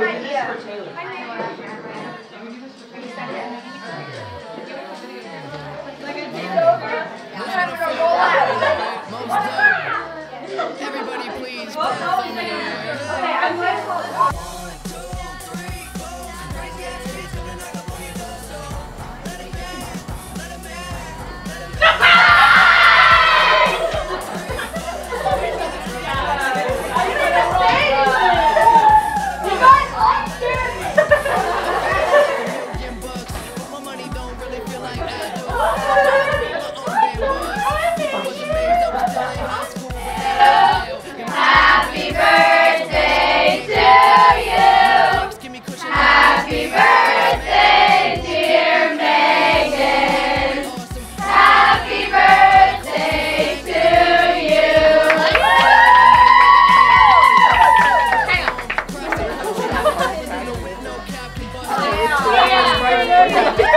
Oh, this for for Taylor. Everybody please. Yeah.